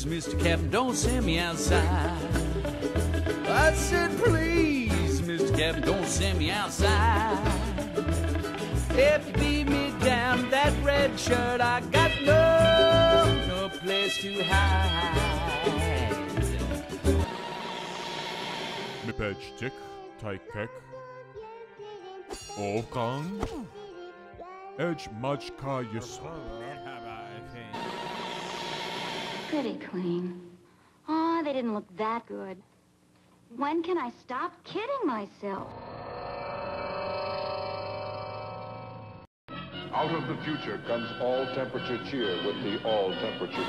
Please, Mr. Captain, don't send me outside. I said, please, Mr. Captain, don't send me outside. If you beat me down that red shirt, I got no, no place to hide. Mipej Tick, Taikek. Okan. Edge Majka Yisra. Pretty clean. Aw, they didn't look that good. When can I stop kidding myself? Out of the future comes all temperature cheer with the all temperature.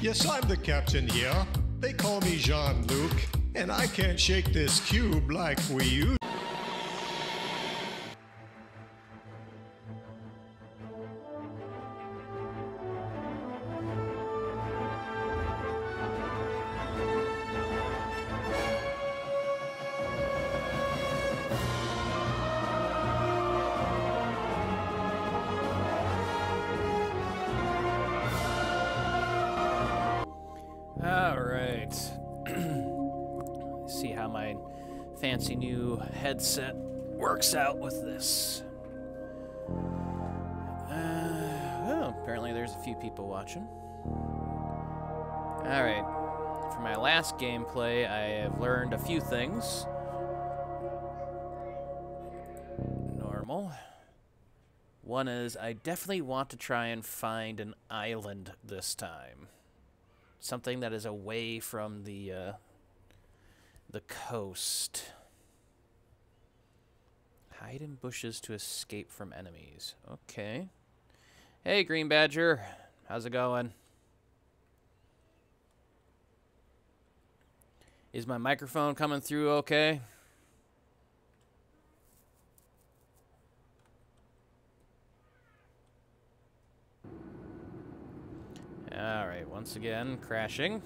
Yes, I'm the captain here. They call me Jean Luc, and I can't shake this cube like we used. People watching. All right. For my last gameplay, I have learned a few things. Normal. One is I definitely want to try and find an island this time something that is away from the uh, the coast. Hide in bushes to escape from enemies. Okay. Hey, Green Badger. How's it going? Is my microphone coming through okay? Alright, once again, crashing.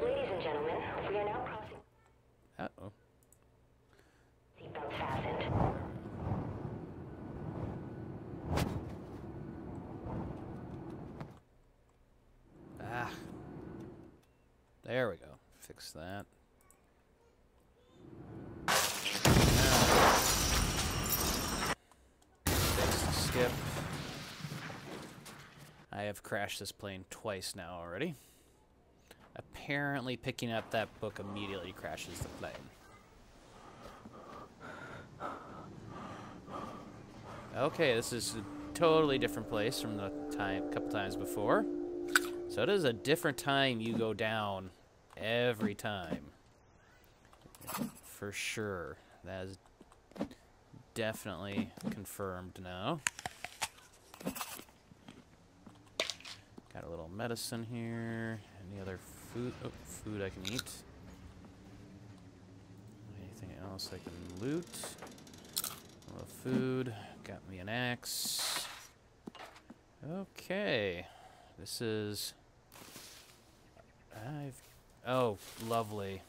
Ladies and gentlemen, we are now crossing Uh-oh. seatbelt fastened. Ah. There we go. Fix that. Fix the skip. I have crashed this plane twice now already. Apparently picking up that book immediately crashes the plane. Okay, this is a totally different place from the time a couple times before. So it is a different time you go down every time. For sure. That is definitely confirmed now. A little medicine here. Any other food? Oh, food I can eat. Anything else I can loot? A little food. Got me an axe. Okay. This is... I've... Oh, lovely.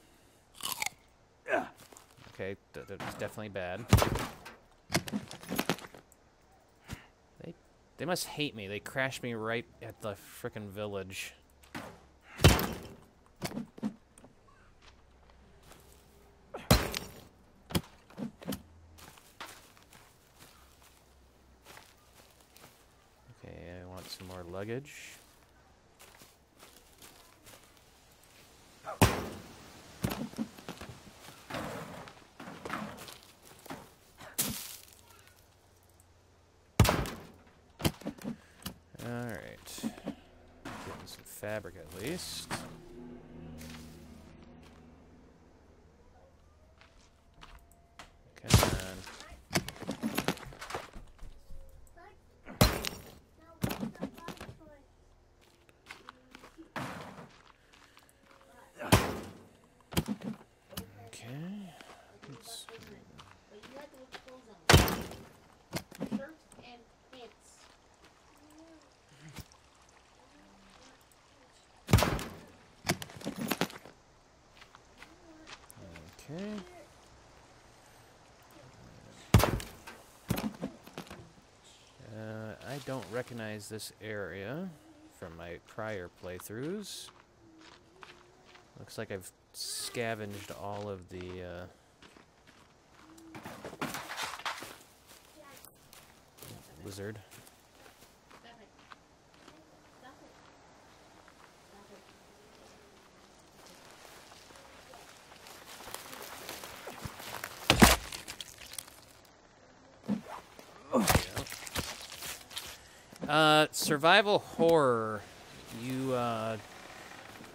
Okay, that's definitely bad. They, must hate me. They crashed me right at the frickin' village. Okay, I want some more luggage. Alright. Getting some fabric at least. Come on. Okay. Let's Okay. Uh, I don't recognize this area from my prior playthroughs. Looks like I've scavenged all of the uh, lizard. Uh, survival horror. You uh,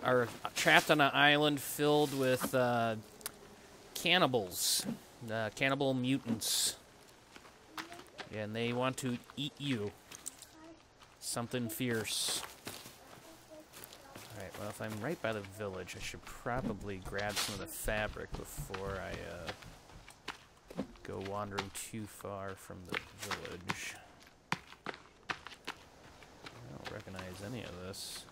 are trapped on an island filled with uh, cannibals, uh, cannibal mutants, and they want to eat you. Something fierce. Alright, well, if I'm right by the village, I should probably grab some of the fabric before I uh, go wandering too far from the village. Recognize any of this.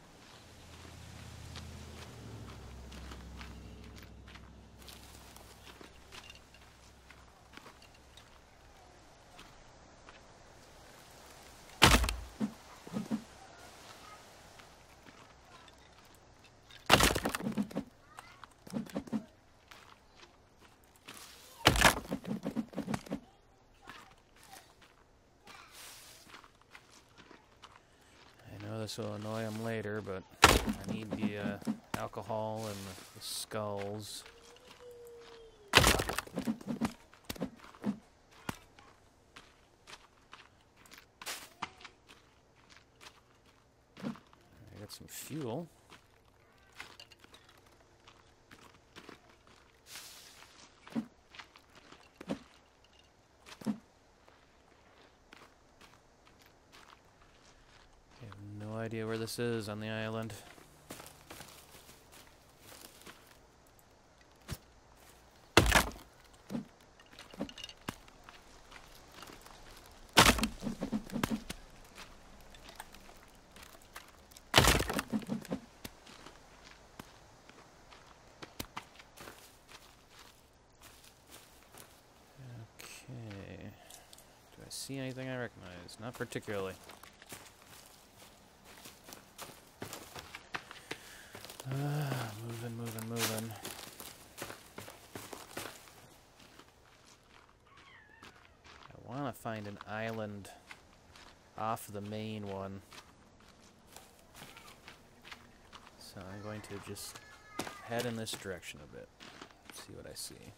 I know this will annoy him later, but I need the uh, alcohol and the, the skulls. I got some fuel. I have no idea where this is on the island. Okay. Do I see anything I recognize? Not particularly. Ah, moving, moving, moving. I want to find an island off the main one. So I'm going to just head in this direction a bit. See what I see.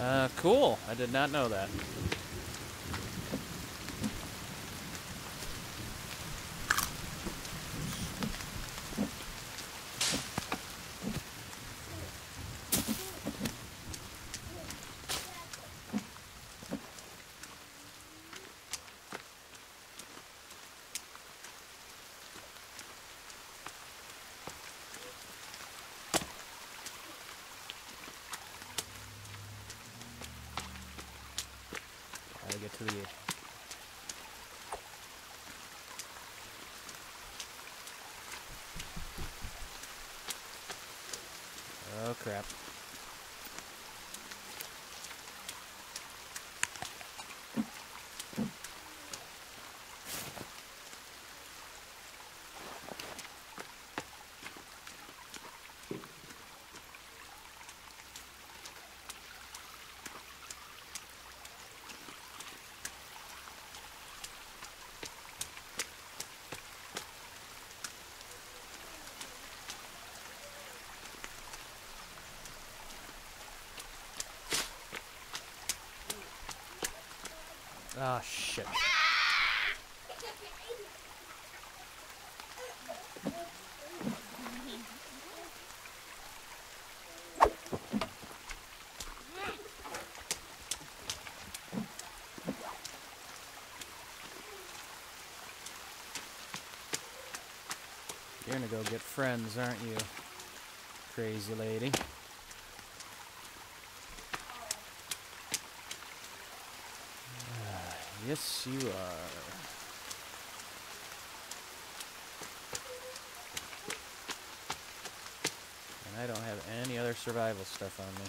Uh, cool. I did not know that. Gotta get to the. Oh crap. Ah, shit. You're gonna go get friends, aren't you? Crazy lady. Yes, you are. And I don't have any other survival stuff on me.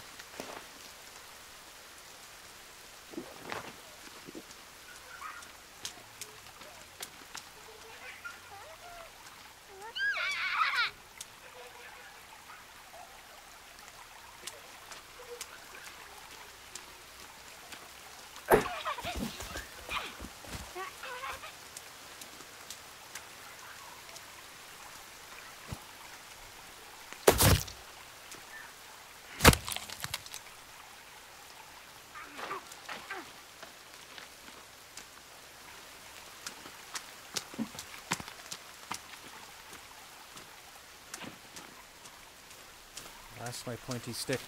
That's my pointy stick.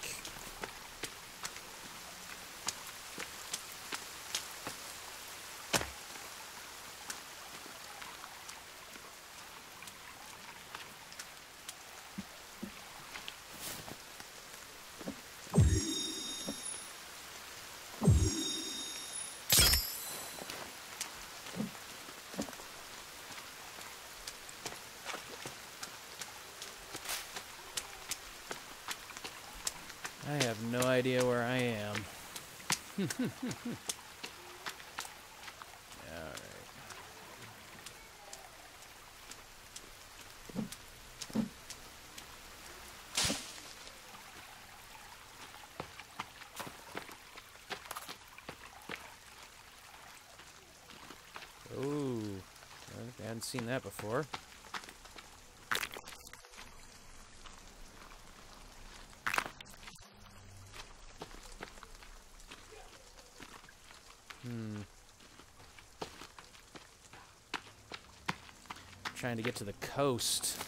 I have no idea where I am. Alright. Ooh, I hadn't seen that before. Trying to get to the coast.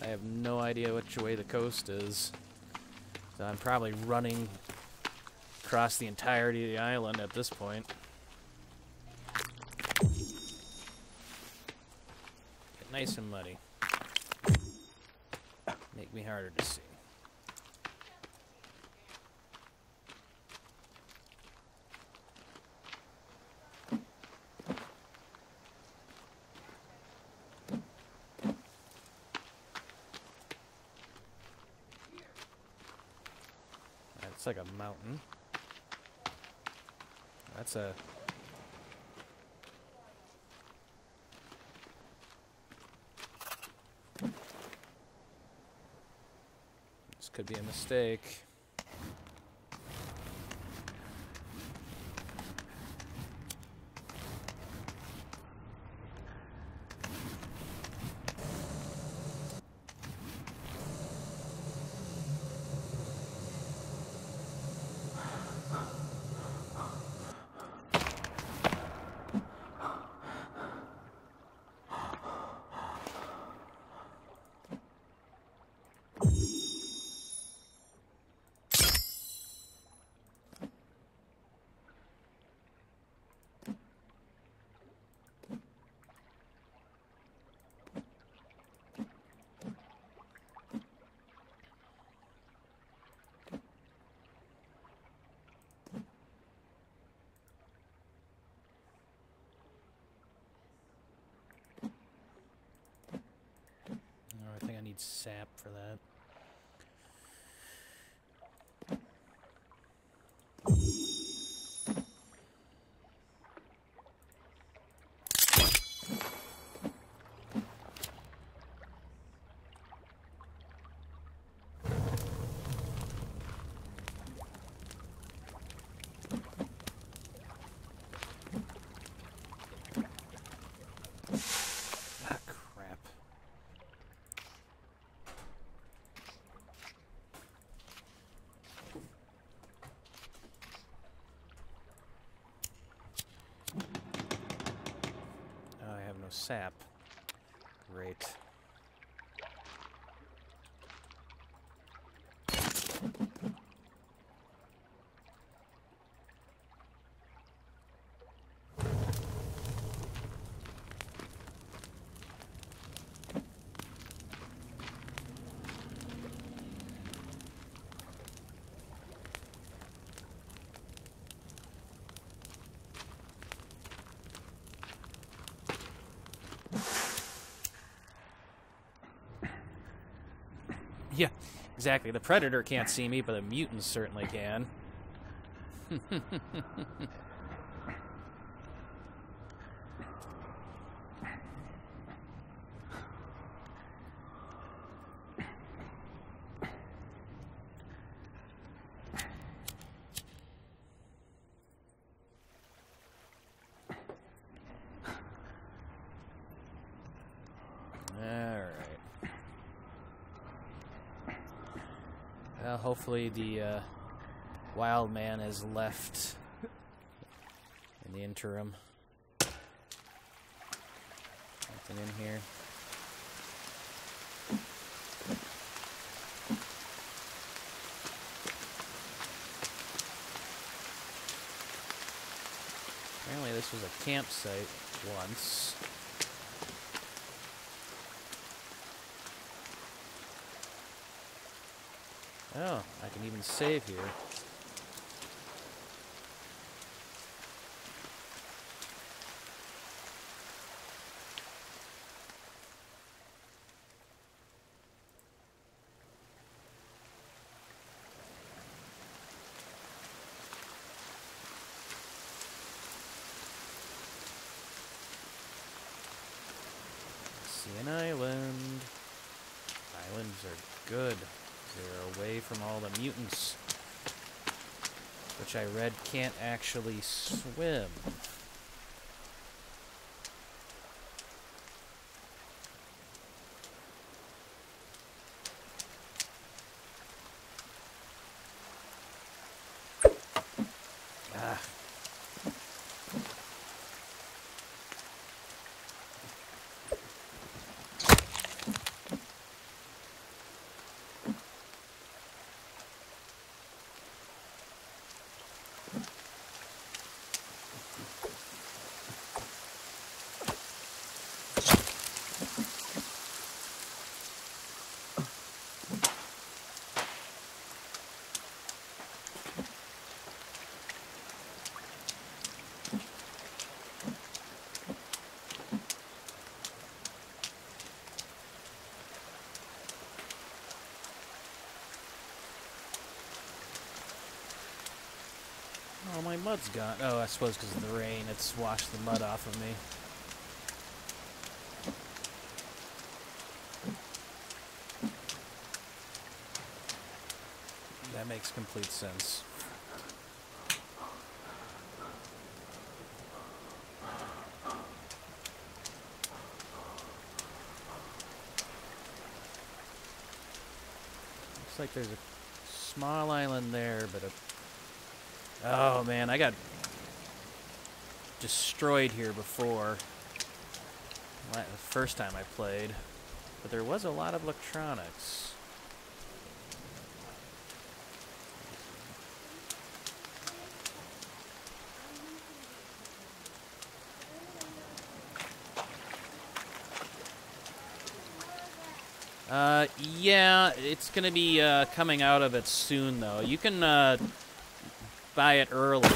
I have no idea which way the coast is. So I'm probably running across the entirety of the island at this point. Get nice and muddy. Make me harder to see. It's like a mountain. That's a. This could be a mistake. Need sap for that. Ah, crap. Oh, I have no sap. Great. Yeah, exactly. The predator can't see me, but the mutants certainly can. All right. Well, hopefully the uh, wild man has left in the interim. Nothing in here. Apparently this was a campsite once. Oh, I can even save here. See an island. Islands are good. They're away from all the mutants. Which I read can't actually swim. Ah. Oh, my mud's gone. Oh, I suppose because of the rain, it's washed the mud off of me. That makes complete sense. Looks like there's a small island there, but a Oh man, I got destroyed here before. The first time I played. But there was a lot of electronics. Uh, yeah, it's gonna be uh, coming out of it soon, though. You can uh, buy it early.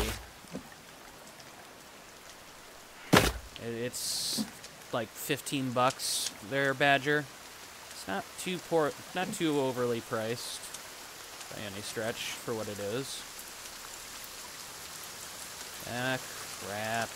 It's like 15 bucks there, Badger. It's not too poor, not too overly priced by any stretch for what it is. Ah, crap.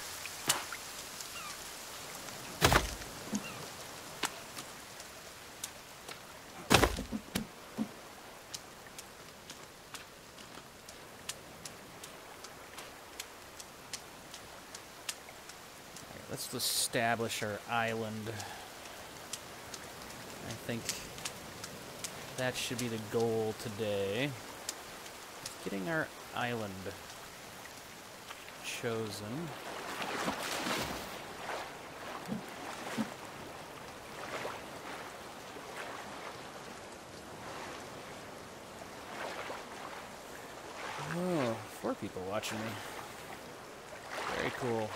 Let's establish our island. I think that should be the goal today. Getting our island chosen. Oh, four people watching me. Very cool.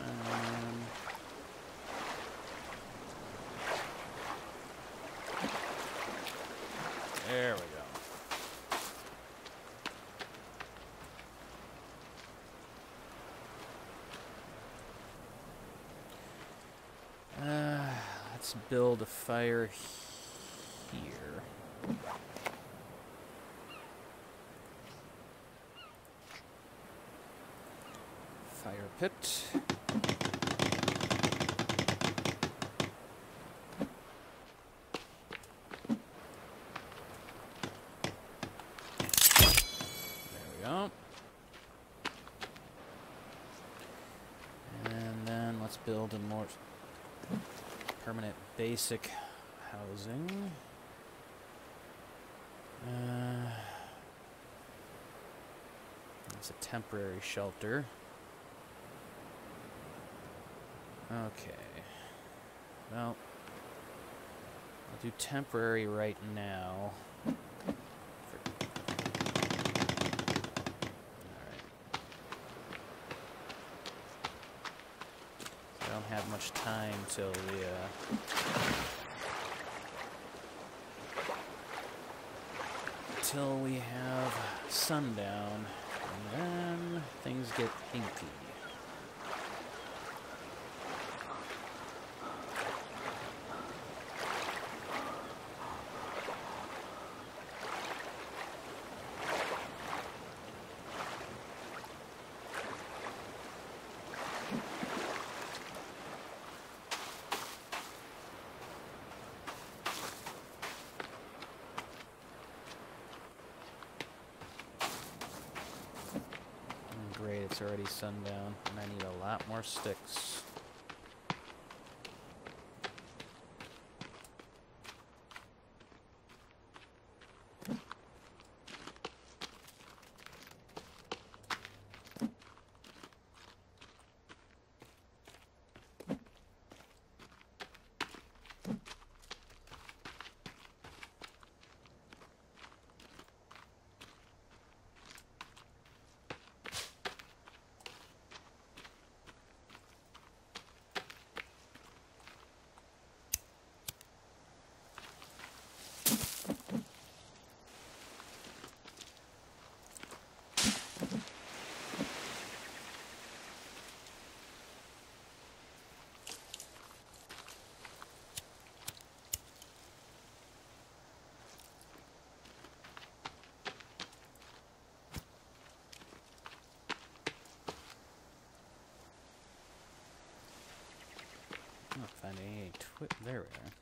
Um, there we go. Uh, let's build a fire here. Fire pit. There we go. And then let's build a more permanent basic housing. Uh, it's a temporary shelter. Okay. Well, I'll do temporary right now. I don't have much till the uh, till we have sundown, and then things get inky. Mm, Great, it's already sundown, and I need a lot more sticks. I'm not finding any twi- There we are.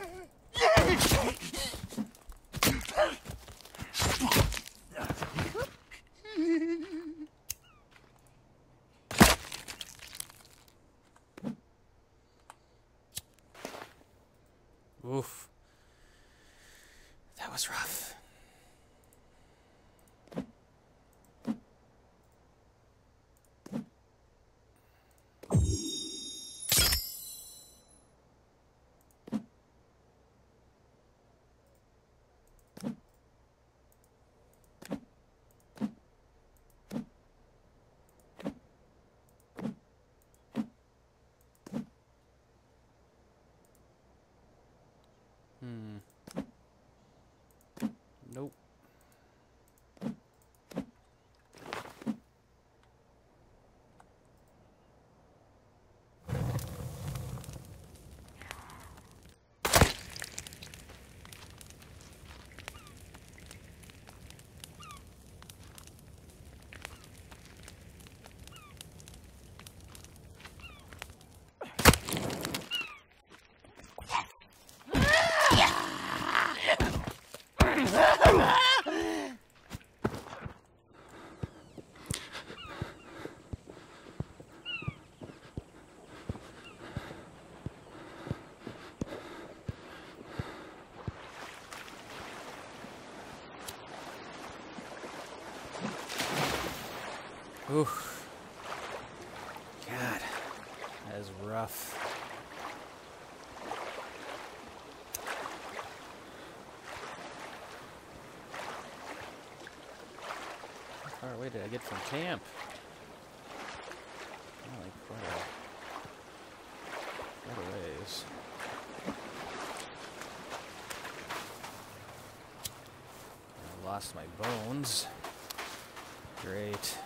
Nope. Oof. God, that is rough. How far away did I get from camp? A ways. I lost my bones. Great.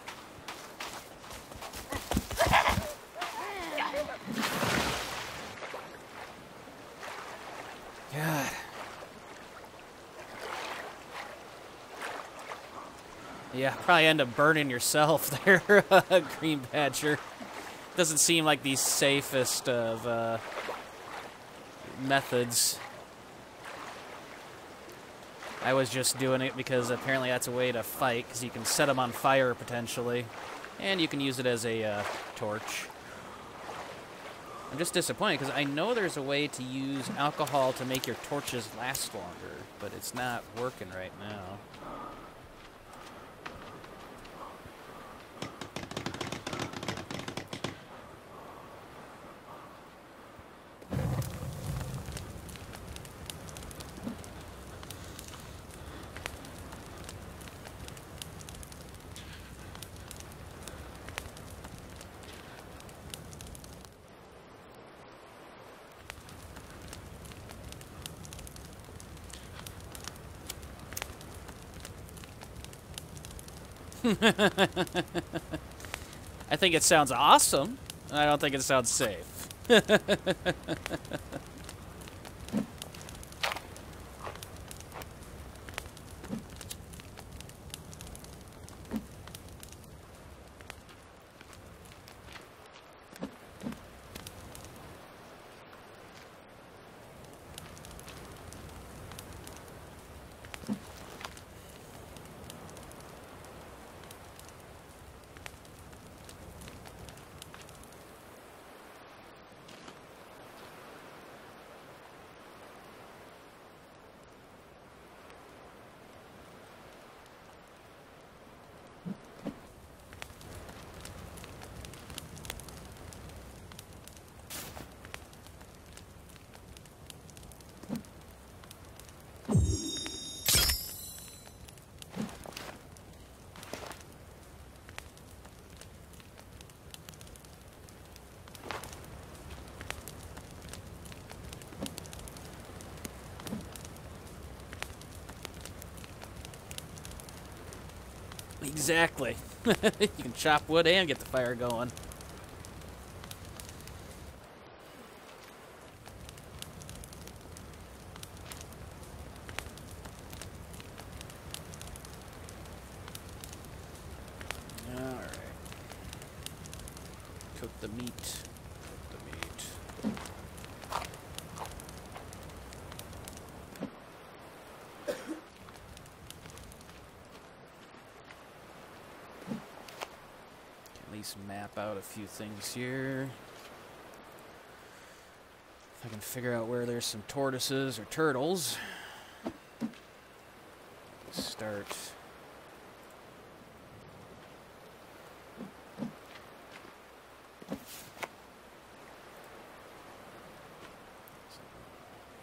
Yeah, probably end up burning yourself there, Green Badger. Doesn't seem like the safest of uh, methods. I was just doing it because apparently that's a way to fight, because you can set them on fire potentially, and you can use it as a uh, torch. I'm just disappointed because I know there's a way to use alcohol to make your torches last longer, but it's not working right now. I think it sounds awesome. I don't think it sounds safe. Exactly. you can chop wood and get the fire going. Alright. Cook the meat. Cook the meat. Out a few things here. If I can figure out where there's some tortoises or turtles. Start.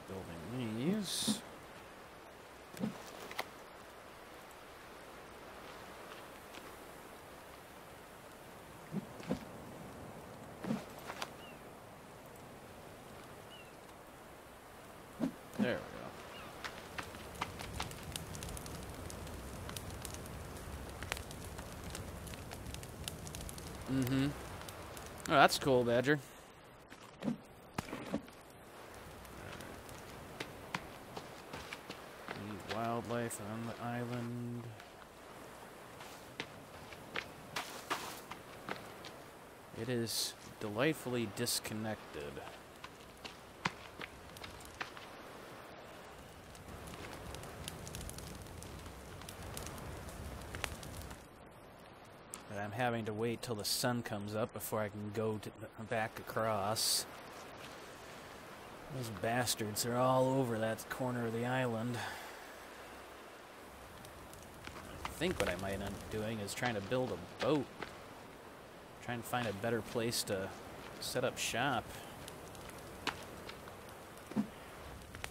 Building these. There we go. Mm-hmm. Oh, that's cool, Badger. Wildlife on the island. It is delightfully disconnected. I'm having to wait till the sun comes up before I can go back across. Those bastards are all over that corner of the island. I think what I might end up doing is trying to build a boat. Trying to find a better place to set up shop.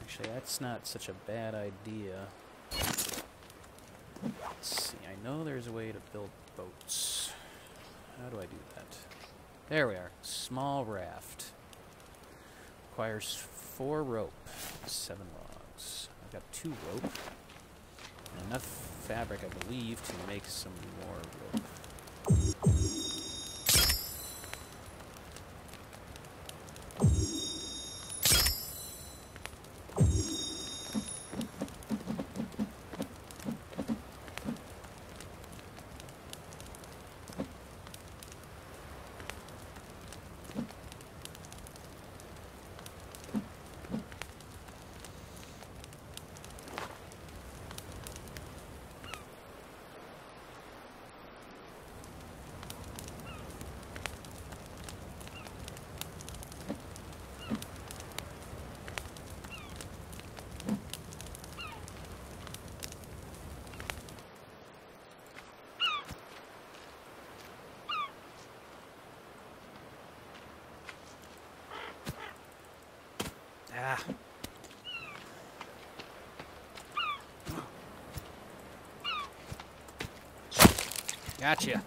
Actually, that's not such a bad idea. Let's see, I know there's a way to build boats. How do I do that? There we are. Small raft. Requires four rope, seven logs. I've got two rope. And enough fabric, I believe, to make some more rope. Ah. Gotcha.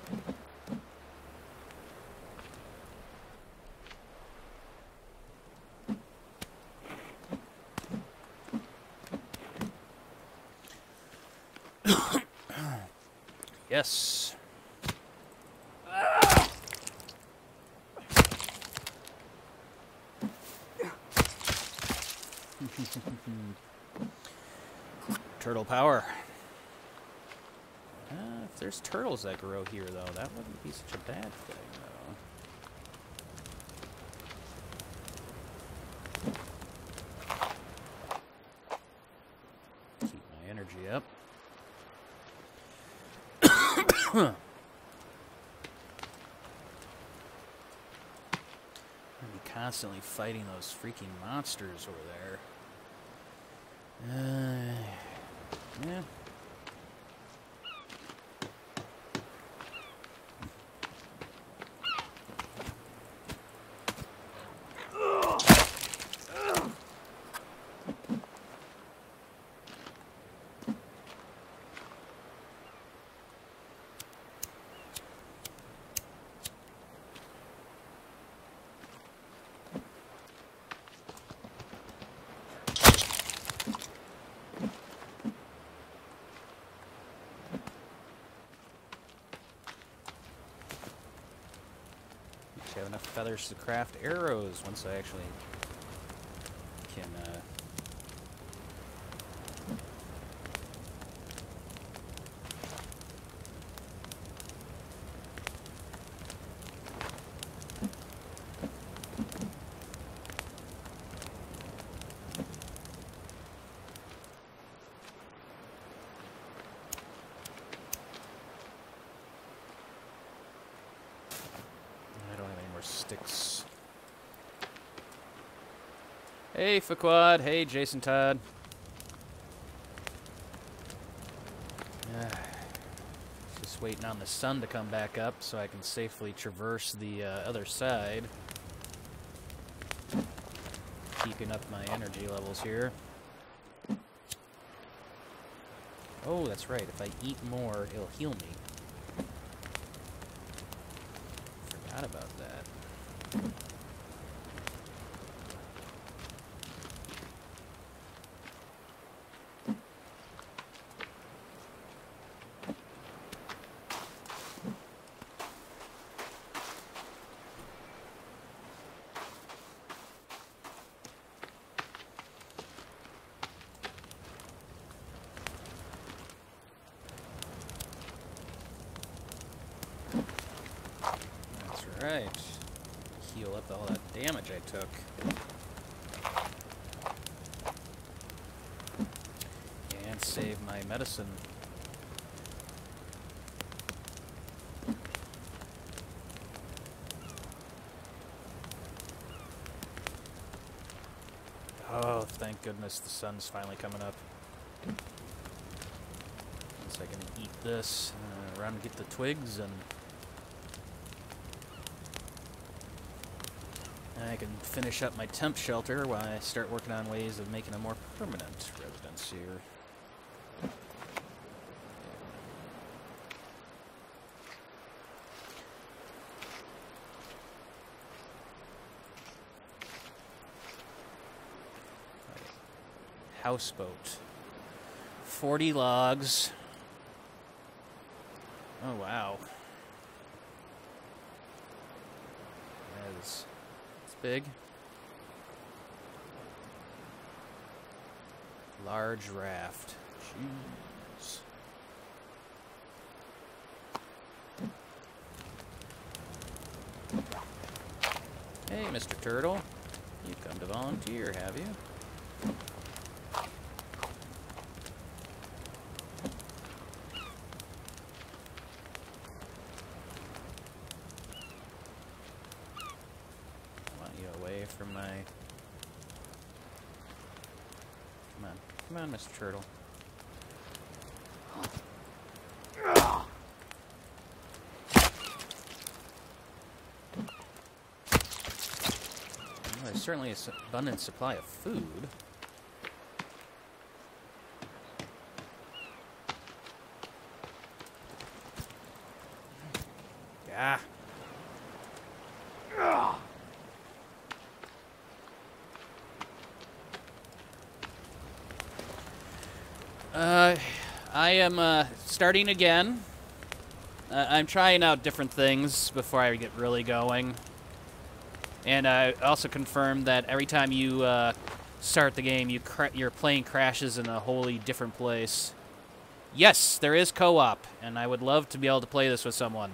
yes. Turtle power. If there's turtles that grow here, though, that wouldn't be such a bad thing, though. Keep my energy up. I'm be constantly fighting those freaking monsters over there. Uh, yeah. Actually have enough feathers to craft arrows once I actually Hey, Faquad. Hey, Jason Todd. Ah, Just waiting on the sun to come back up so I can safely traverse the uh, other side. Keeping up my energy levels here. Oh, that's right. If I eat more, it'll heal me. Forgot about that. That's right. Heal up all that damage I took. And save my medicine. Oh, thank goodness the sun's finally coming up. So I can eat this, uh, run get the twigs, and I can finish up my temp shelter while I start working on ways of making a more permanent residence here. Houseboat. 40 logs. Oh, wow. That is it's big. Large raft. Jeez. Hey, Mr. Turtle. You come to volunteer, have you? I want you away from my... Come on. Come on, Mr. Turtle. Well, there's certainly an abundant supply of food. Yeah. Uh, I am uh, starting again. Uh, I'm trying out different things before I get really going. And I also confirmed that every time you uh, start the game, you your plane crashes in a wholly different place. Yes, there is co-op, and I would love to be able to play this with someone.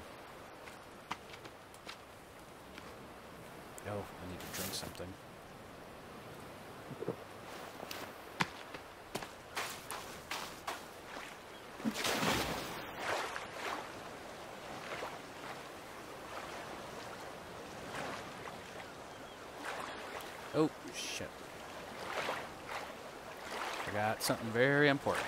Oh, I need to drink something. Oh, shit. Forgot something very important.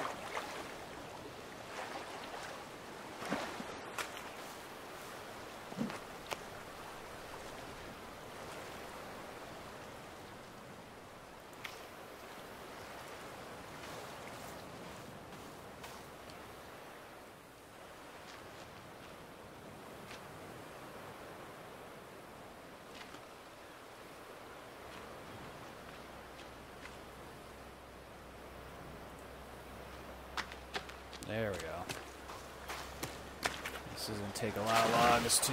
There we go. This is gonna take a lot of logs too.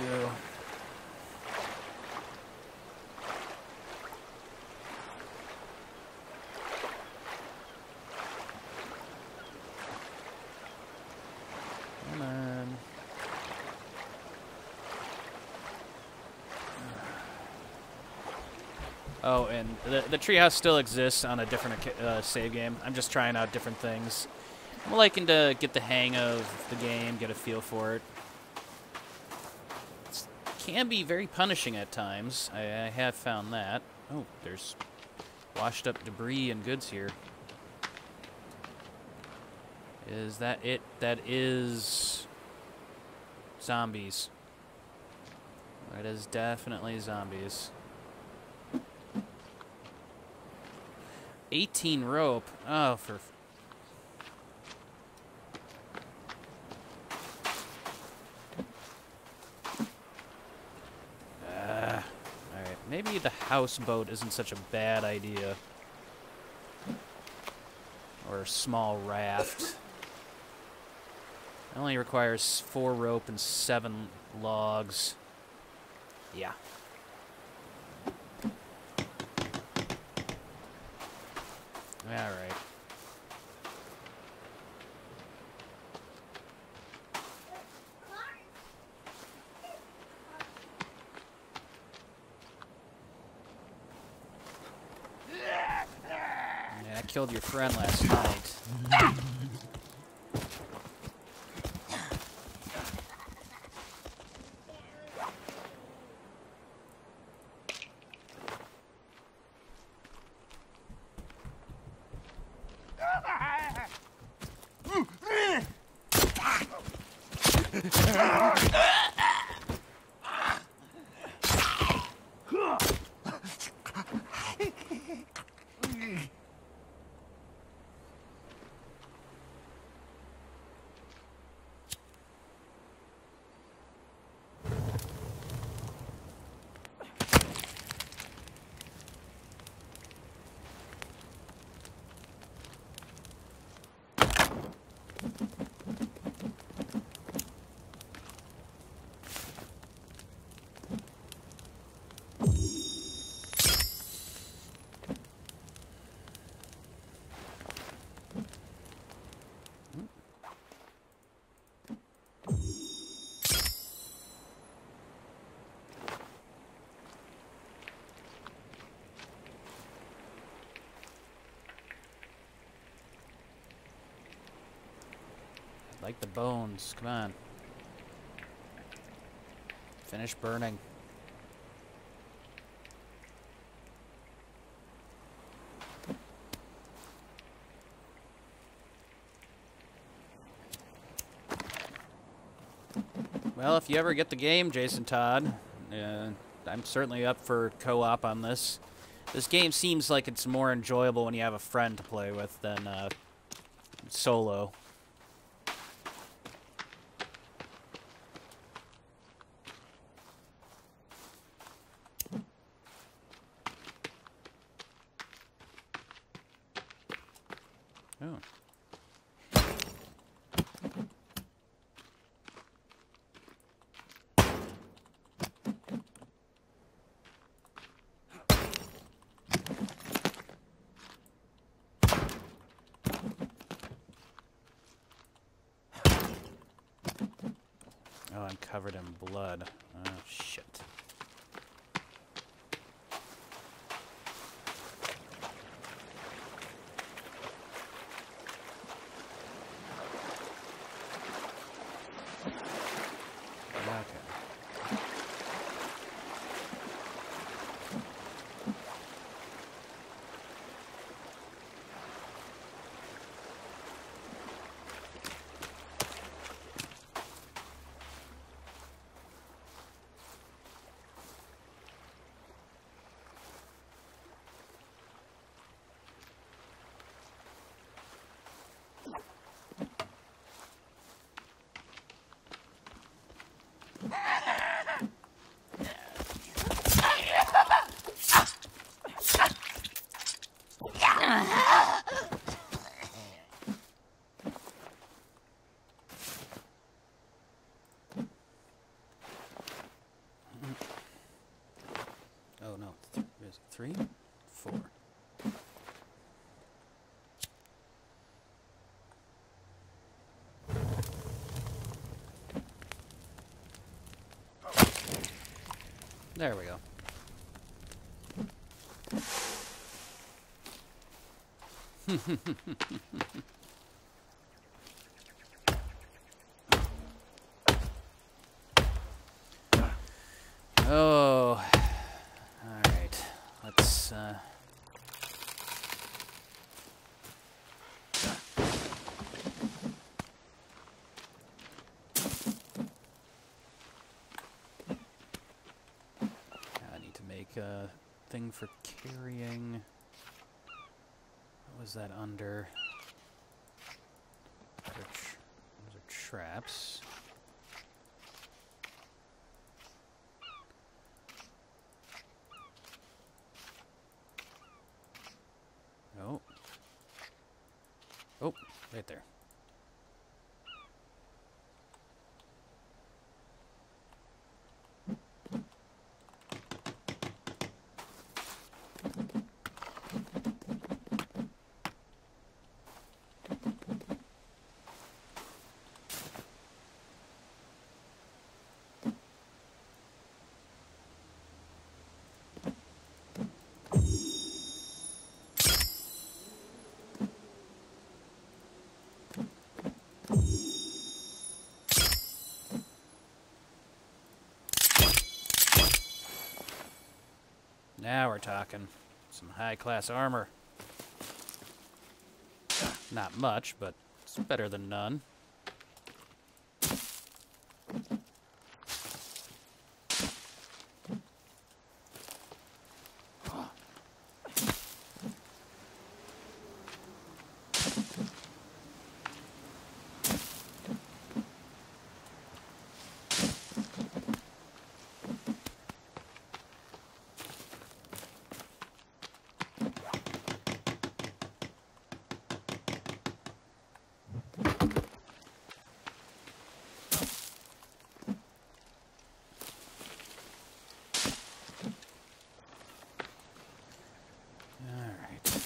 Come on. Oh, and the the treehouse still exists on a different uh, save game. I'm just trying out different things. I'm liking to get the hang of the game, get a feel for it. Can be very punishing at times. I, I have found that. Oh, there's washed up debris and goods here. Is that it? That is zombies. That is definitely zombies. 18 rope. Oh, for. f- Ah, Alright, maybe the houseboat isn't such a bad idea. Or a small raft. It only requires four rope and seven logs. Yeah. Alright. Yeah, I killed your friend last night. Like the bones. Come on. Finish burning. Well, if you ever get the game, Jason Todd, uh, I'm certainly up for co-op on this. This game seems like it's more enjoyable when you have a friend to play with than uh, solo. Three, four. There we go. Oh. Alright. Let's, uh... I need to make a thing for carrying. What was that under? Those are, tr- those are traps. Oh. Oh, right there. Now we're talking. Some high class armor. Not much, but it's better than none. Alright.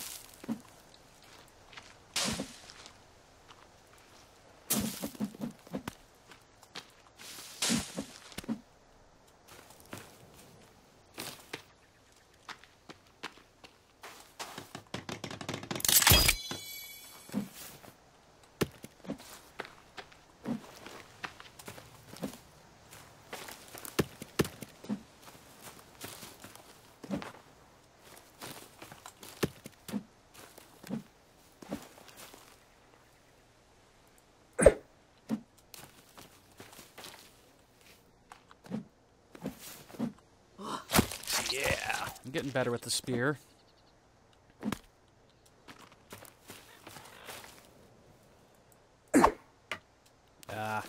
Yeah, Getting better with the spear. Ah.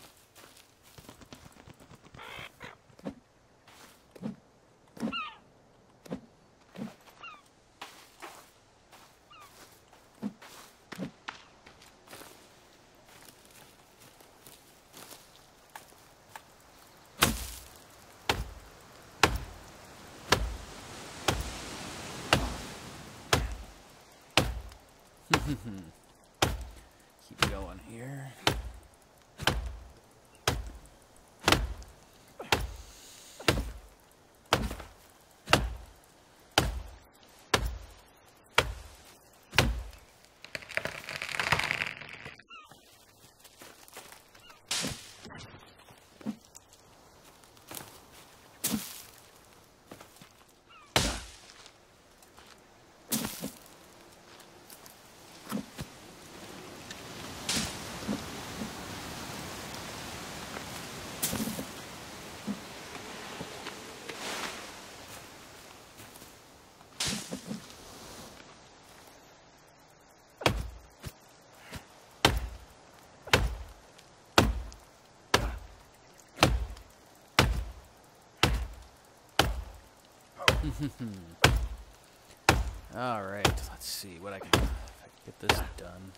Keep going here. All right, let's see what I can, I can get this done.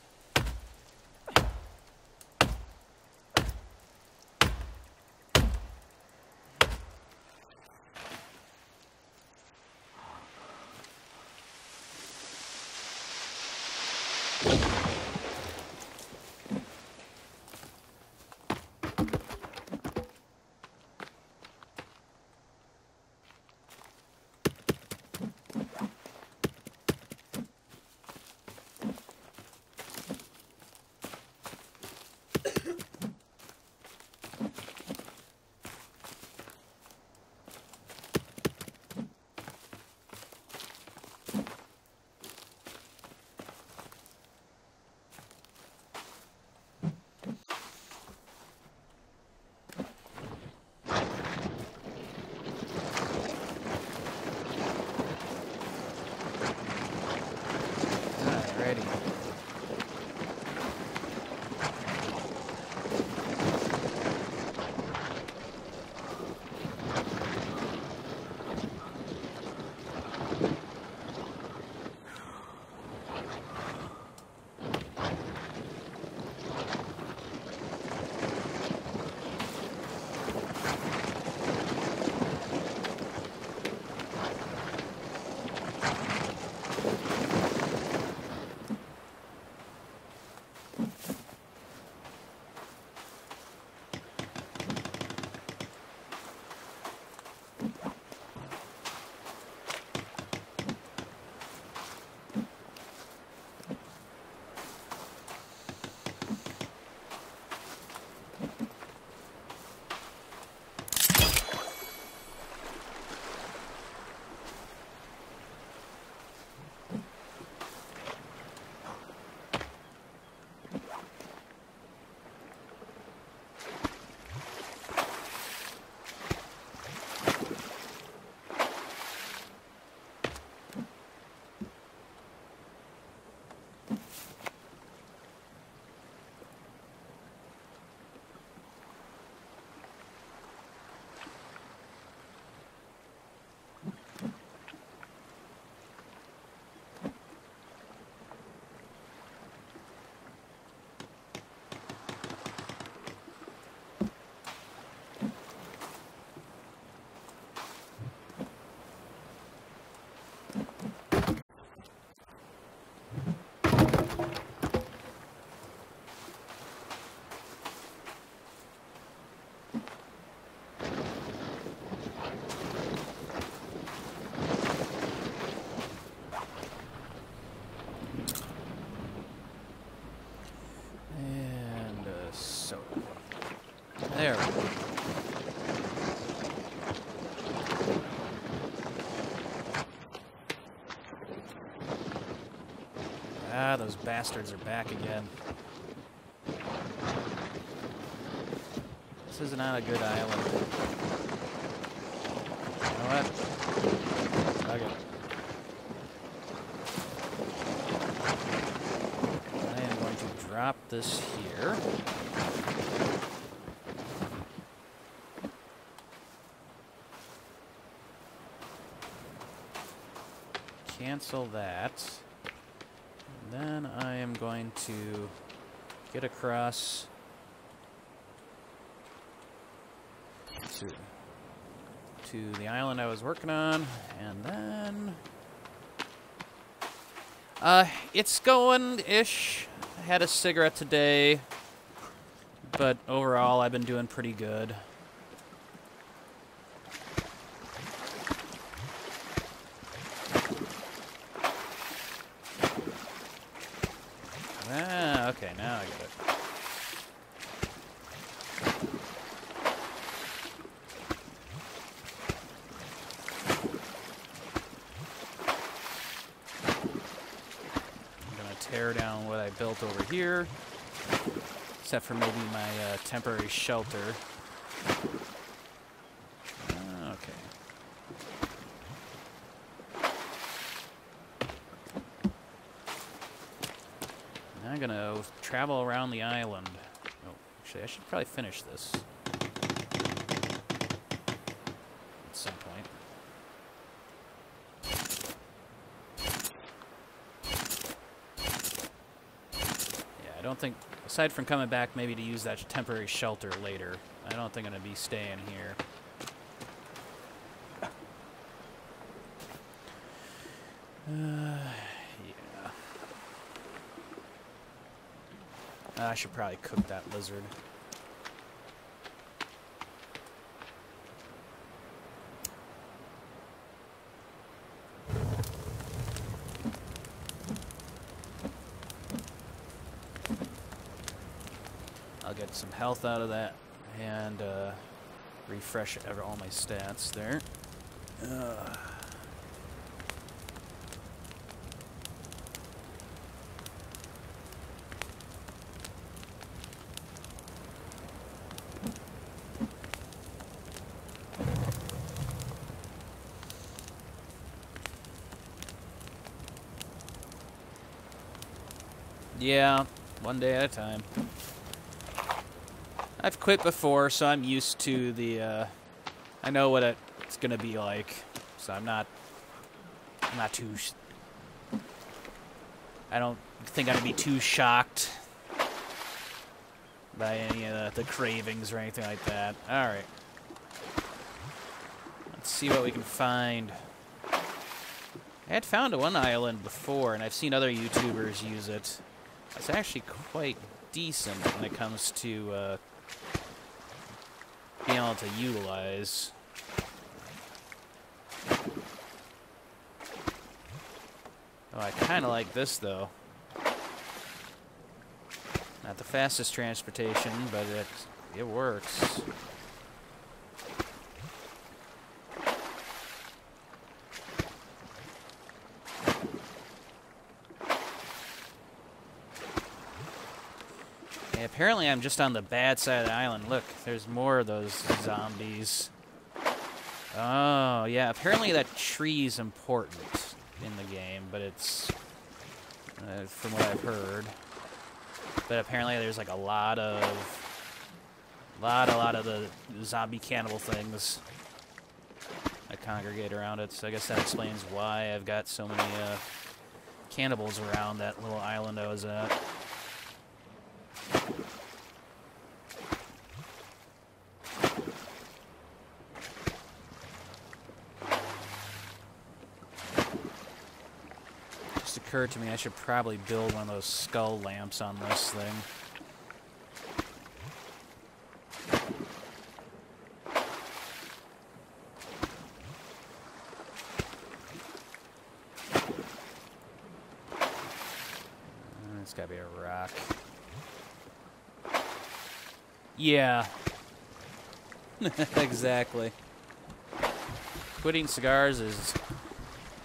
There. Ah, those bastards are back again. This is not a good island. You know what? I am going to drop this here. Cancel that. And then I am going to get across to, to the island I was working on, and then uh, it's going ish. I had a cigarette today, but overall I've been doing pretty good. Ah, okay, now I get it. I'm gonna tear down what I built over here, except for maybe my uh, temporary shelter. Ah, Okay. Now I'm gonna travel around the island. Oh, actually, I should probably finish this at some point. Yeah, I don't think, aside from coming back maybe to use that temporary shelter later, I don't think I'm gonna be staying here. Uh, yeah. I should probably cook that lizard. I'll get some health out of that and uh, refresh ever all my stats there. Uh, Yeah, one day at a time. I've quit before, so I'm used to the. Uh, I know what it's gonna be like, so I'm not. I'm not too. I don't think gonna be too shocked by any of the, the cravings or anything like that. All right. Let's see what we can find. I had found one island before, and I've seen other YouTubers use it. It's actually quite decent when it comes to uh, to utilize. Oh, I kind of like this though. Not the fastest transportation, but it it works. Apparently I'm just on the bad side of the island. Look, there's more of those zombies. Oh, yeah, apparently that tree's important in the game, but it's... Uh, from what I've heard. But apparently there's like a lot of... lot, a lot of the zombie cannibal things that congregate around it. So I guess that explains why I've got so many uh, cannibals around that little island I was at. Just occurred to me I should probably build one of those skull lamps on this thing. Uh, It's gotta be a rock. Yeah. exactly. Quitting cigars is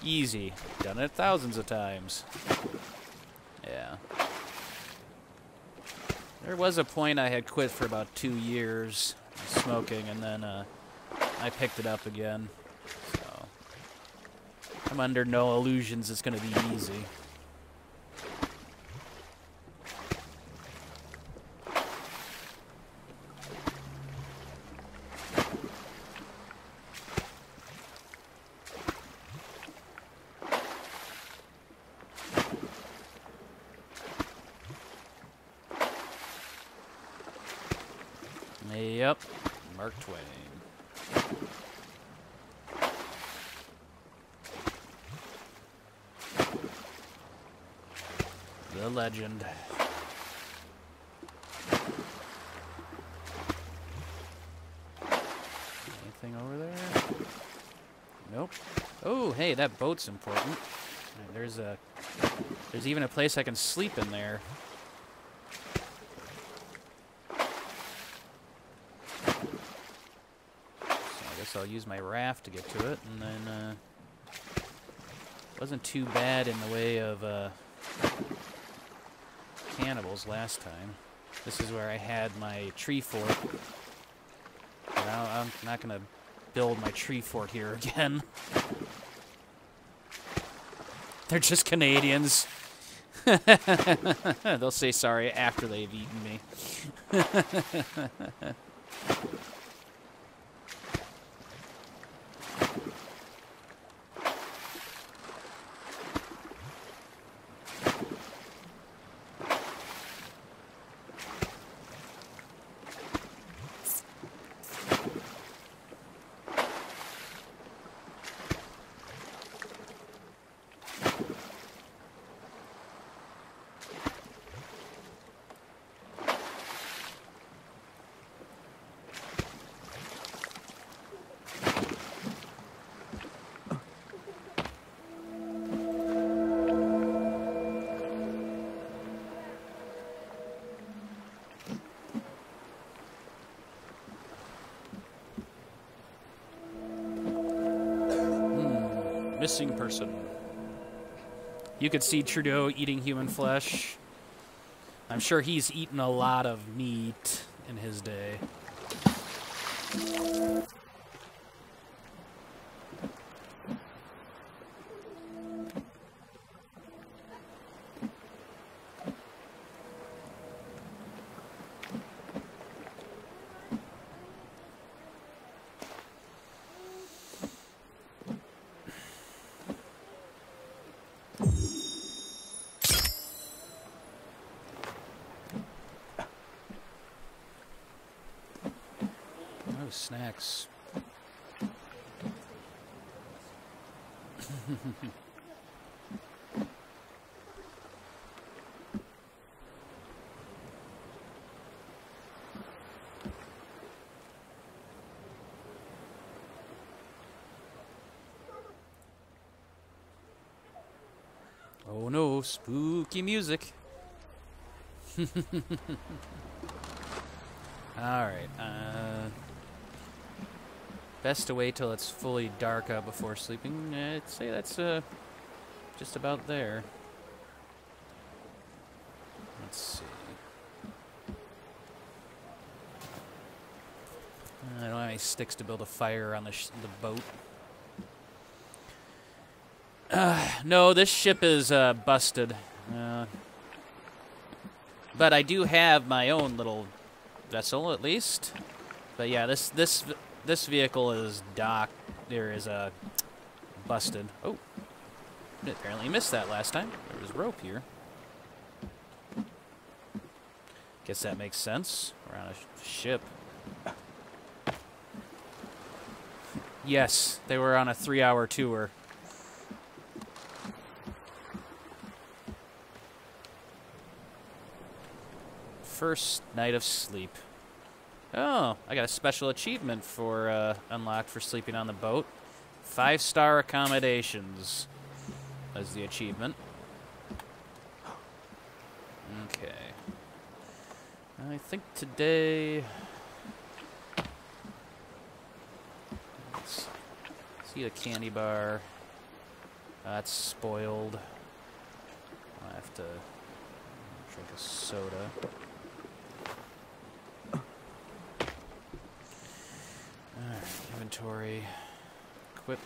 easy. Done it thousands of times. Yeah. There was a point I had quit for about two years smoking, and then uh, I picked it up again. So I'm under no illusions it's going to be easy. Legend. Anything over there? Nope. Oh, hey, that boat's important. There's a there's even a place I can sleep in there. So I guess I'll use my raft to get to it, and then uh, wasn't too bad in the way of uh, cannibals last time. This is where I had my tree fort. I- I'm not gonna build my tree fort here again. They're just Canadians. They'll say sorry after they've eaten me. person. You could see Trudeau eating human flesh. I'm sure he's eaten a lot of meat in his day. Oh, snacks. Spooky music. Alright, uh. Best to wait till it's fully dark out before sleeping. I'd say that's, uh. just about there. Let's see. I don't have any sticks to build a fire on the, the boat. Uh, no, this ship is uh, busted. Uh, but I do have my own little vessel, at least. But yeah, this this this vehicle is docked. There is a busted. Oh, apparently missed that last time. There was rope here. Guess that makes sense. We're on a sh- ship. Yes, they were on a three-hour tour. First night of sleep. Oh, I got a special achievement for uh, unlocked for sleeping on the boat. Five-star accommodations as the achievement. Okay. I think today. Let's see the candy bar. That's spoiled. I have to drink a soda. Alright, inventory. Equip.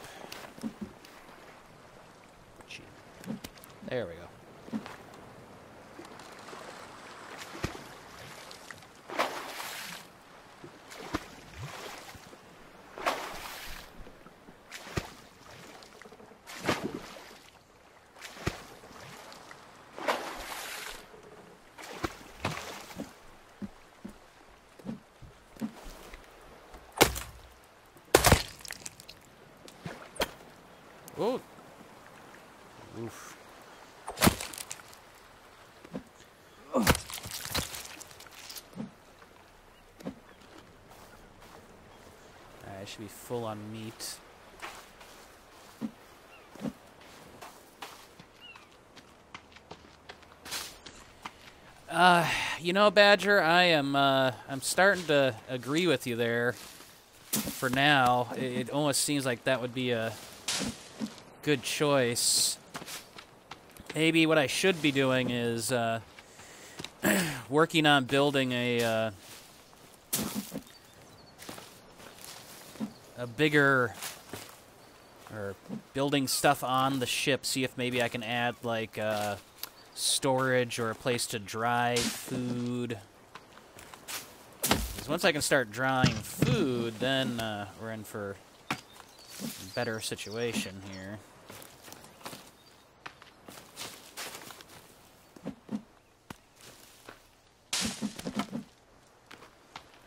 There we go. Oh. Oof. I should be full on meat. Uh, you know, Badger, I am uh, I'm starting to agree with you there. For now, it, it almost seems like that would be a good choice. Maybe what I should be doing is uh, working on building a a bigger or building stuff on the ship. See if maybe I can add like uh, storage or a place to dry food. 'Cause once I can start drying food, then uh, we're in for a better situation here.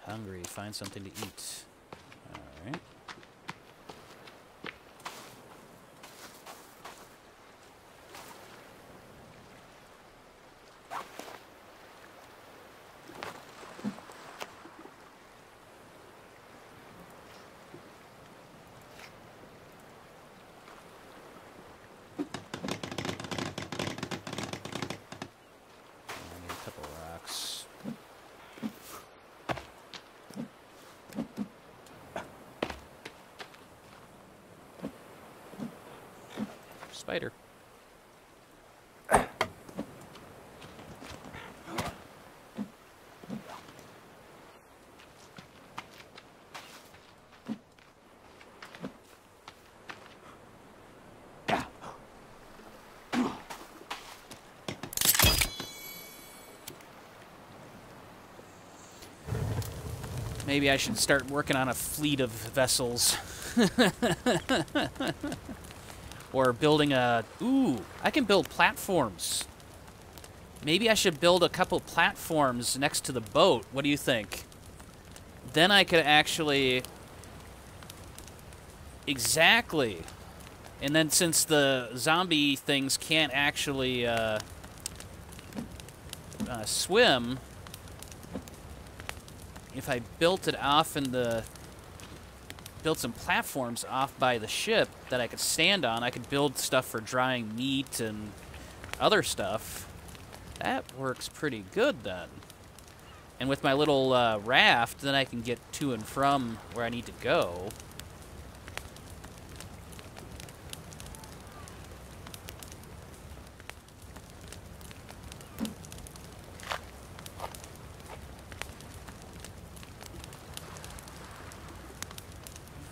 Hungry, find something to eat. Alright. I need a couple rocks. Spider. Maybe I should start working on a fleet of vessels. or building a... Ooh, I can build platforms. Maybe I should build a couple platforms next to the boat. What do you think? Then I could actually... Exactly. And then since the zombie things can't actually uh, uh, swim, if I built it off in the built some platforms off by the ship that I could stand on, I could build stuff for drying meat and other stuff, that works pretty good then. And with my little uh, raft, then I can get to and from where I need to go.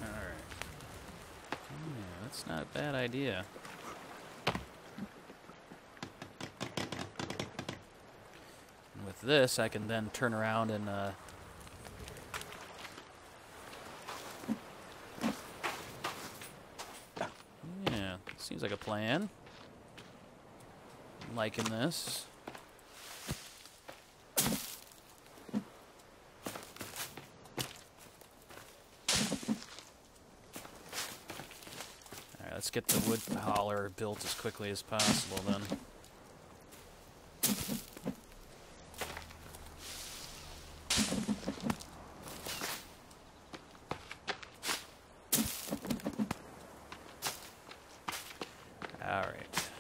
Alright. Yeah, that's not a bad idea. And with this, I can then turn around and uh, yeah, seems like a plan. I'm liking this. Alright, let's get the wood hauler built as quickly as possible then. Alright.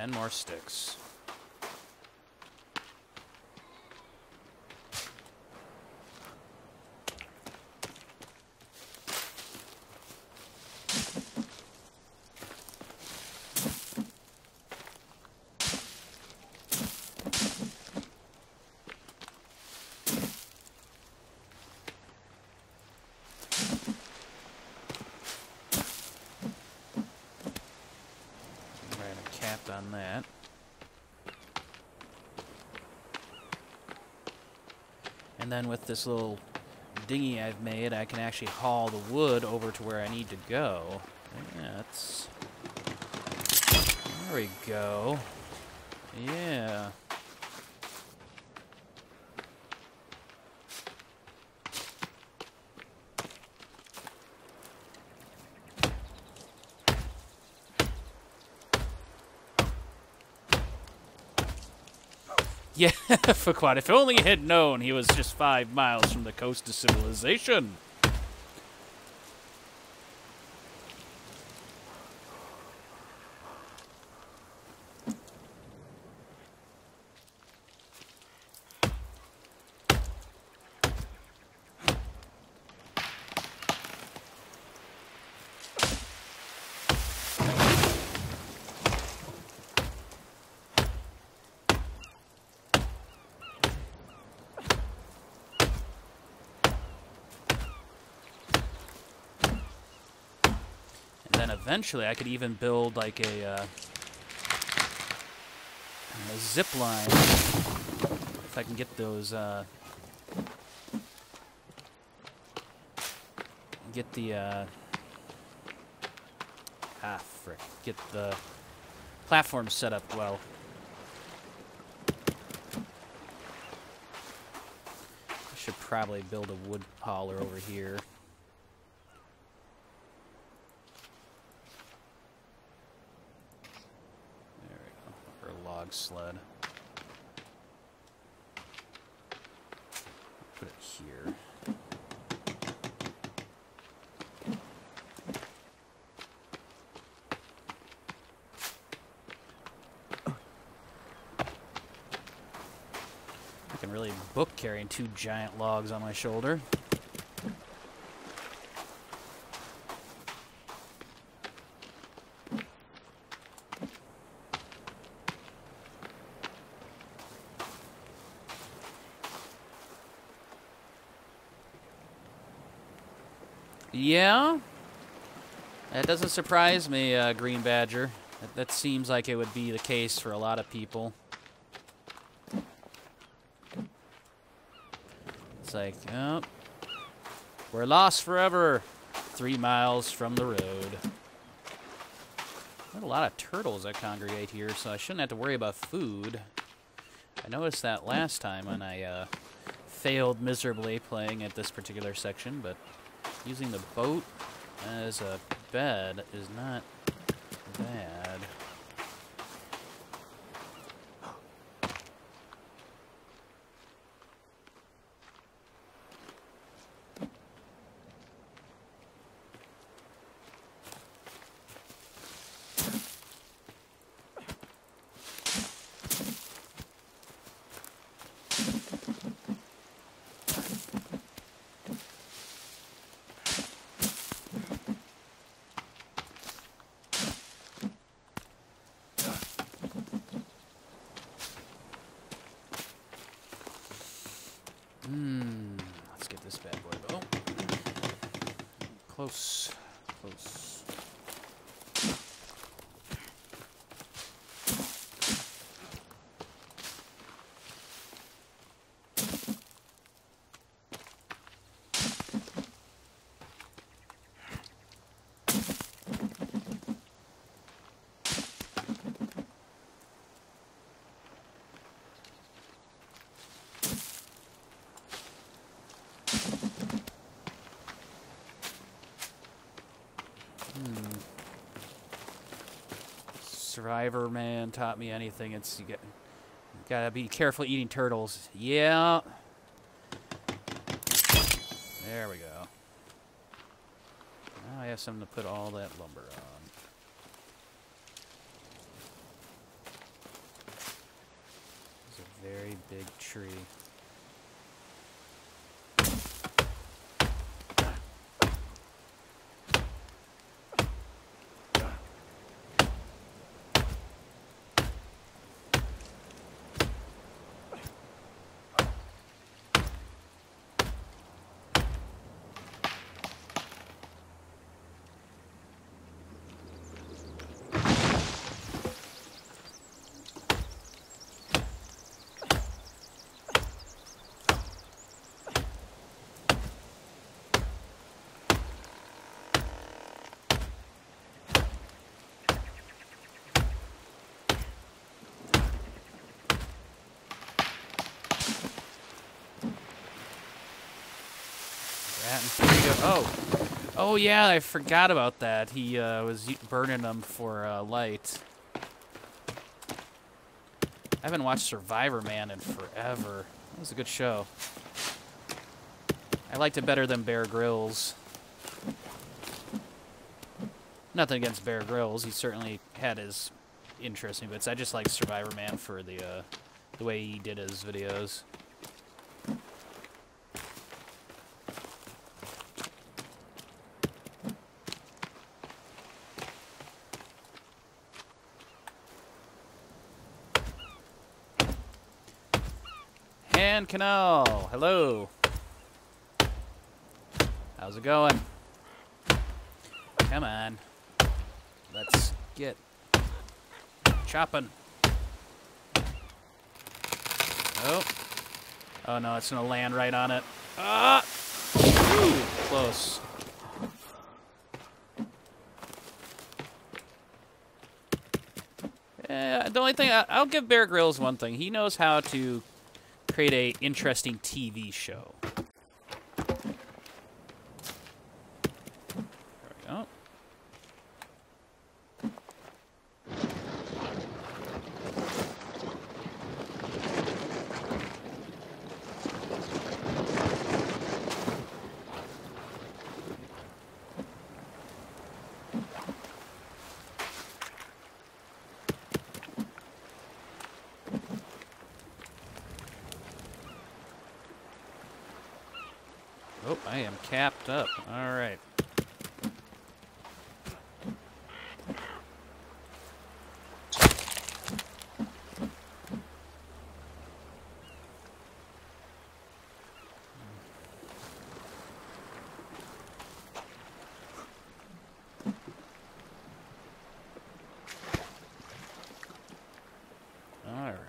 Ten more sticks. Right, I'm capped on that. And then with this little dinghy I've made, I can actually haul the wood over to where I need to go. That's... There we go. Yeah. Yeah, Fuquad, if only he had known he was just five miles from the coast of civilization. And then eventually I could even build like a, uh, a zip line. If I can get those, uh, get the, uh, ah, frick, get the platform set up well. I should probably build a wood hauler over here. There we go. Or a log sled. Put it here. I can really book carrying two giant logs on my shoulder. Yeah. That doesn't surprise me, uh, Green Badger. That, that seems like it would be the case for a lot of people. It's like, oh, we're lost forever. Three miles from the road. There's a lot of turtles that congregate here, so I shouldn't have to worry about food. I noticed that last time when I uh, failed miserably playing at this particular section, but using the boat as a bed is not bad. close. Close. Hmm. Survivor man taught me anything. It's you, get, you gotta be careful eating turtles. Yeah. There we go. Now I have something to put all that lumber on. It's a very big tree. Frito. Oh, oh yeah, I forgot about that. He uh, was burning them for uh, light. I haven't watched Survivor Man in forever. That was a good show. I liked it better than Bear Grylls. Nothing against Bear Grylls. He certainly had his interesting bits. I just like Survivor Man for the uh, the way he did his videos. Canal, hello. How's it going? Come on. Let's get chopping. Oh. Oh no, it's gonna land right on it. Ah! Ooh, close. Eh, the only thing I, I'll give Bear Grylls one thing. He knows how to create a interesting TV show. There we go. Oh, I am capped up. All right. All right.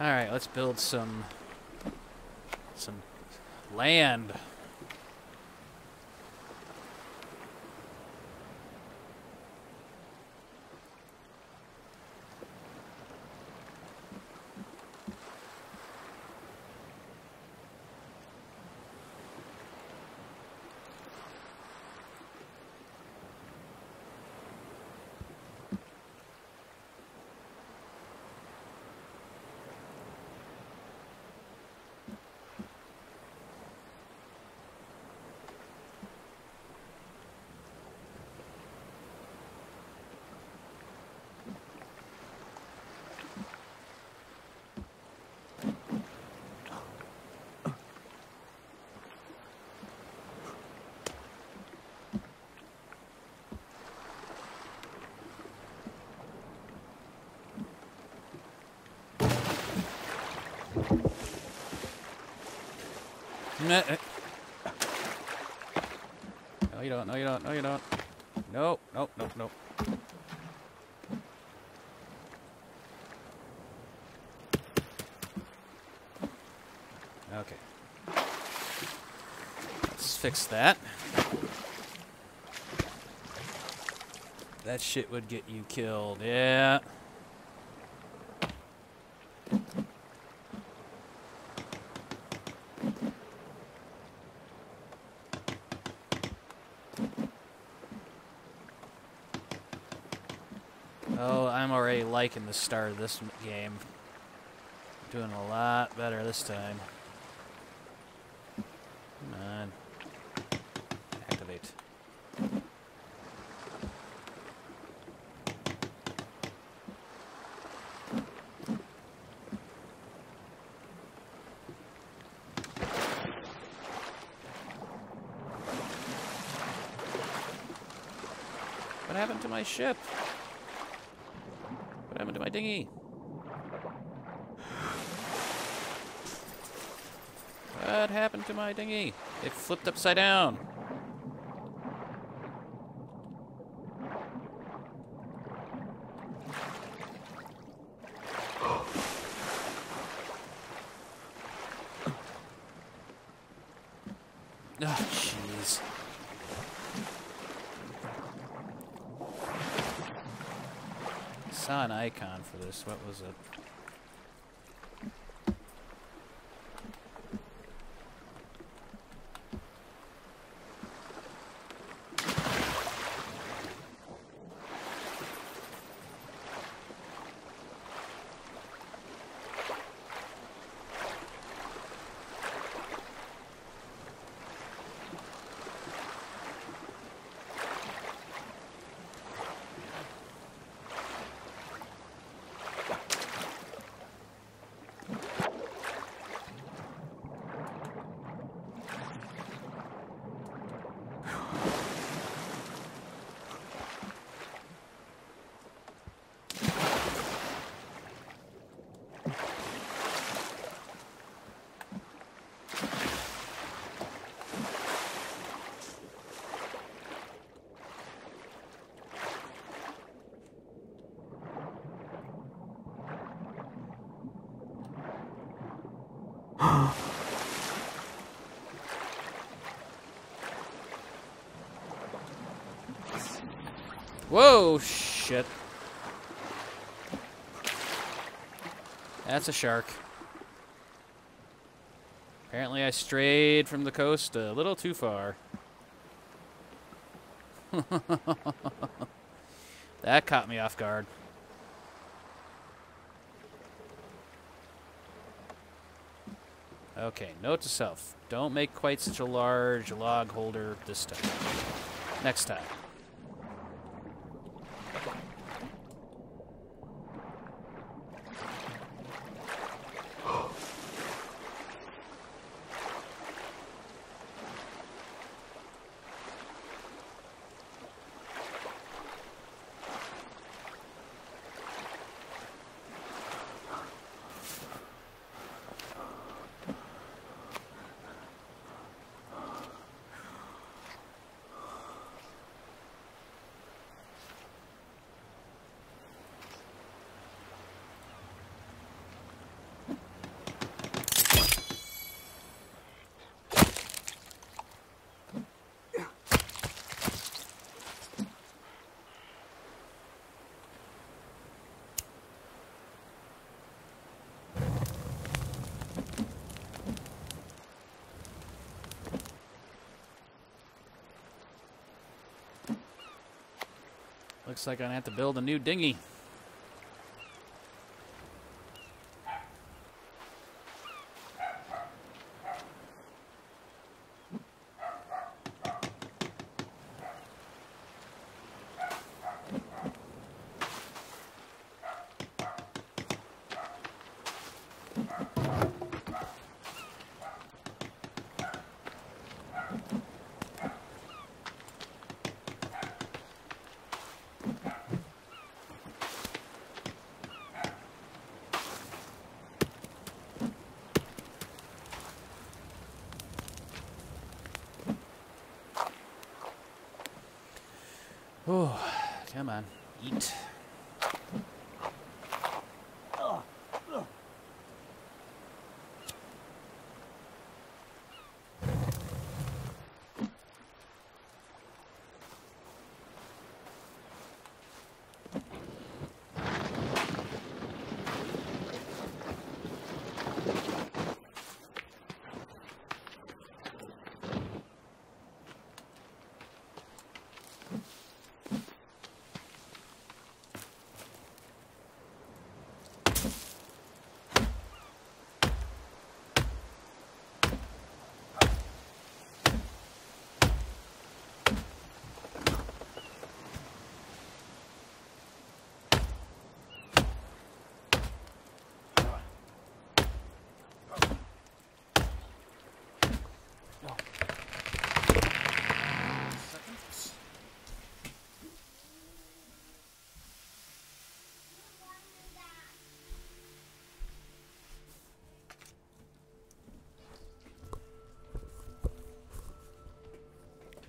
All right, let's build some some land. No, you don't. No, you don't. No, you don't. Nope. Nope. Nope. Nope. Okay. Let's fix that. That shit would get you killed. Yeah. Oh, I'm already liking the start of this game. Doing a lot better this time. Come on. Activate. What happened to my ship? My dinghy? What happened to my dinghy? It flipped upside down. Oh, jeez. Saw an icon for this. What was it? Whoa, shit. That's a shark. Apparently I strayed from the coast a little too far. that caught me off guard. Okay, note to self. Don't make quite such a large log holder this time. Next time. Looks like I'm gonna have to build a new dinghy.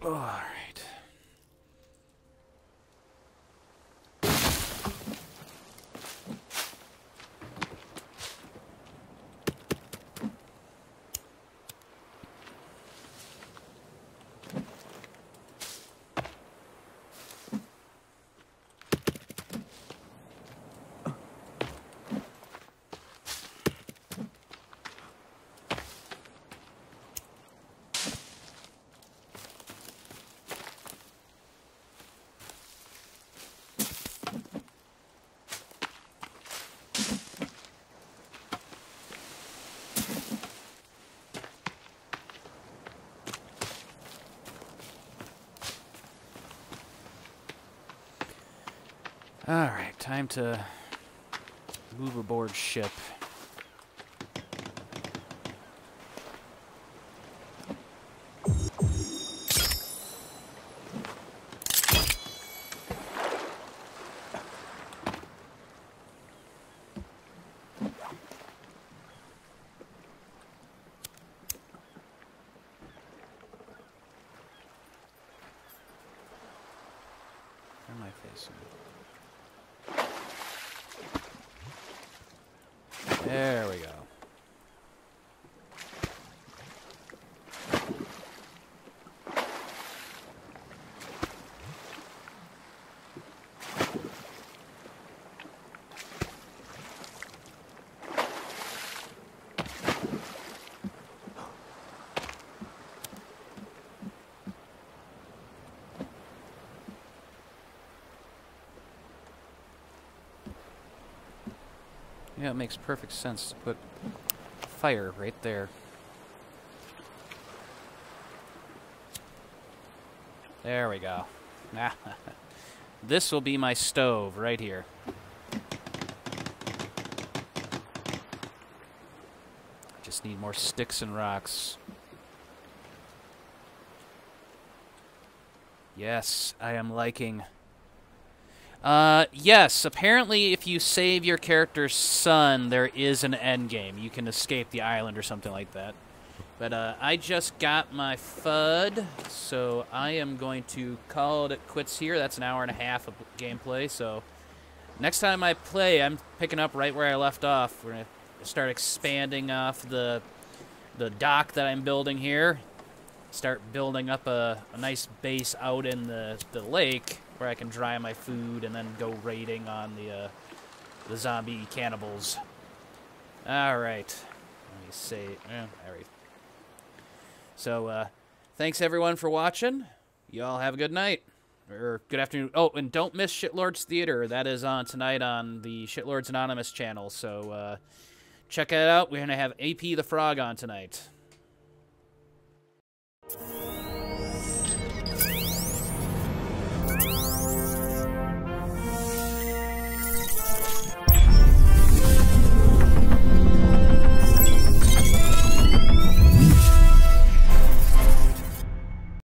All right. All right, time to move aboard ship. Where am I facing? There we go. Yeah, it makes perfect sense to put fire right there. There we go. this will be my stove right here. Just need more sticks and rocks. Yes, I am liking uh, yes. Apparently, if you save your character's son, there is an end game. You can escape the island or something like that. But uh, I just got my FUD, so I am going to call it quits here. That's an hour and a half of gameplay. So next time I play, I'm picking up right where I left off. We're gonna start expanding off the the dock that I'm building here. Start building up a, a nice base out in the the lake where I can dry my food and then go raiding on the uh, the zombie cannibals. All right, let me say, yeah, all right. So, uh, thanks everyone for watching. You all have a good night or good afternoon. Oh, and don't miss Shitlords Theater. That is on tonight on the Shitlords Anonymous channel. So uh, check it out. We're gonna have AP the Frog on tonight.